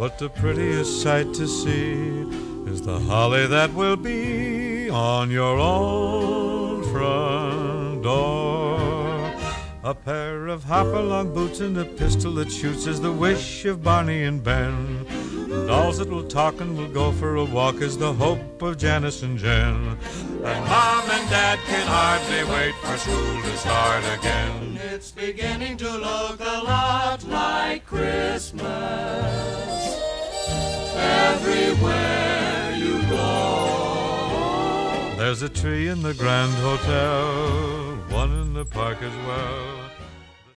But the prettiest sight to see is the holly that will be on your own front door. A pair of hopalong boots and a pistol that shoots is the wish of Barney and Ben. Dolls that will talk and will go for a walk is the hope of Janice and Jen. And Mom and Dad can hardly wait for school to start again. It's beginning to look everywhere you go. There's a tree in the Grand Hotel, one in the park as well.